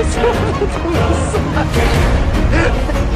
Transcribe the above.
我怎么可